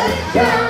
Let